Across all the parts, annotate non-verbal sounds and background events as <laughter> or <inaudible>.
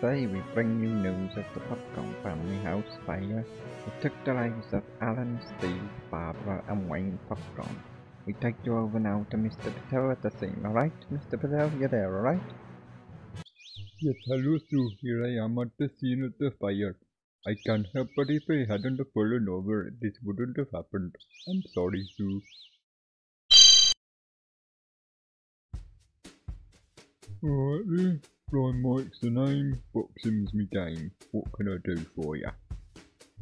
Today we bring you news of the Popcorn Family House fire that took the lives of Alan, Steve, Barbara and Wayne Popcorn. We take you over now to Mr. Patel at the scene, alright? Mr. Patel, you're there, alright? Yes, hello Sue. Here I am at the scene of the fire. I can't help but if I hadn't fallen over, this wouldn't have happened. I'm sorry, Sue. Oh, alright Brian Mike's the name, boxing's me game. What can I do for ya?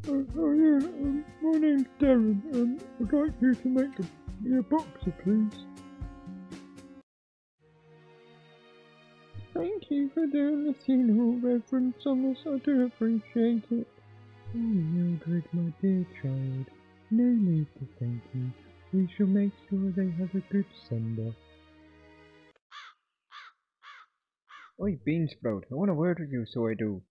Uh, oh yeah, um, my name's Darren. Um, I'd like you to make a, me a boxer, please. Thank you for doing the funeral reverence on us. I do appreciate it. Oh, Mildred, my dear child, no need to thank you. We shall make sure they have a good send-off. Oi, Beansprout, I want a word with you, so I do.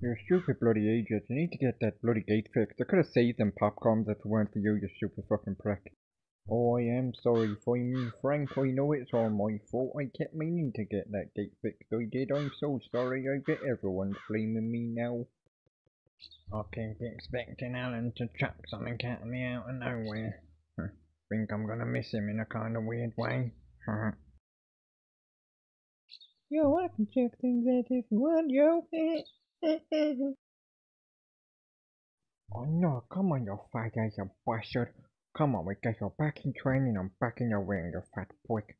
You're a stupid bloody idiot. You need to get that bloody gate fixed. I could have saved them popcorns if it weren't for you, you stupid fucking prick. Oh, I am sorry, for me, Frank. I know it's all my fault. I kept meaning to get that gate fixed. I did. I'm so sorry. I bet everyone's blaming me now. I keep expecting Alan to chuck something at me out of nowhere. Hmm. Think I'm gonna miss him in a kind of weird way. <laughs> Hmm. Yo, I can check things out if you want, yo. Eh, eh, eh. oh no, come on, you fat ass bastard. Come on, we got your back in training and back in your ring, you fat prick.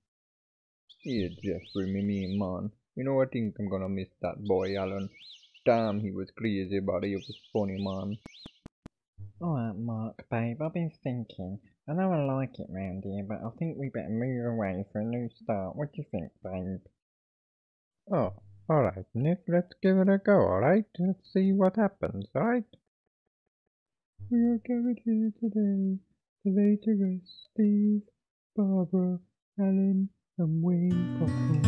Yeah, Jeffrey, me mean man. You know, I think I'm gonna miss that boy, Alan. Damn, he was crazy, but he was funny, man. Alright, Mark, babe, I've been thinking. I know I like it round here, but I think we better move away for a new start. What do you think, babe? Oh, alright, Nick, let's give it a go, alright? Let's see what happens, alright? We are gathered here today to lay to rest Steve, Barbara, Alan, and Wayne Potter.